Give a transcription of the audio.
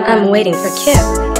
I'm waiting for Kip.